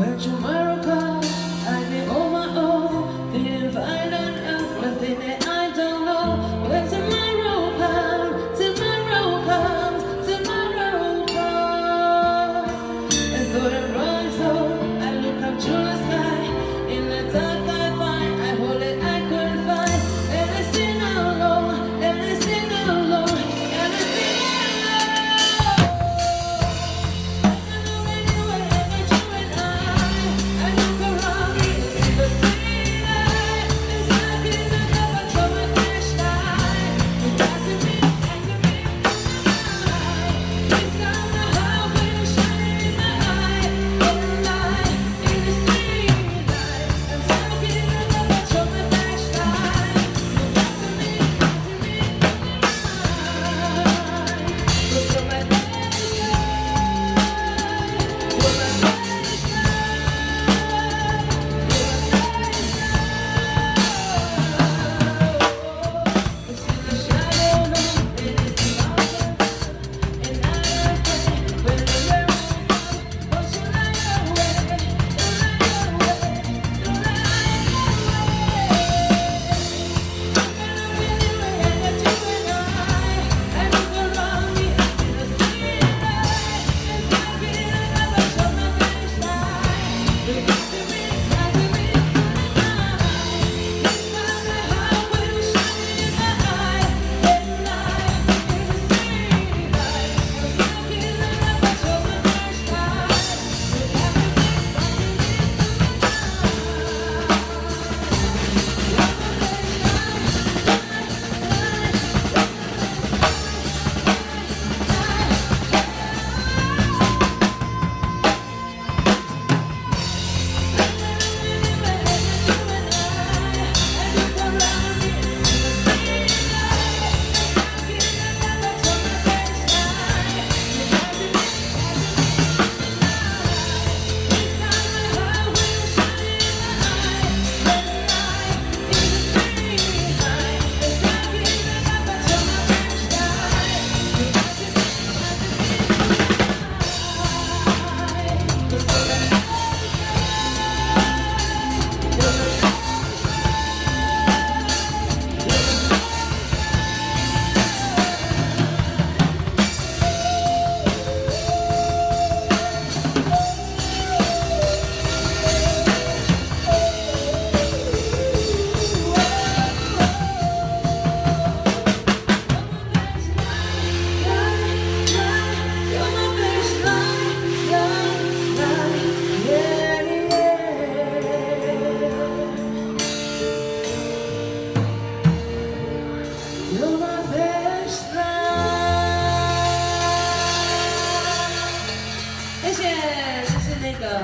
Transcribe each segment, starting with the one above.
Virgin America.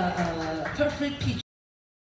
Uh, perfect picture.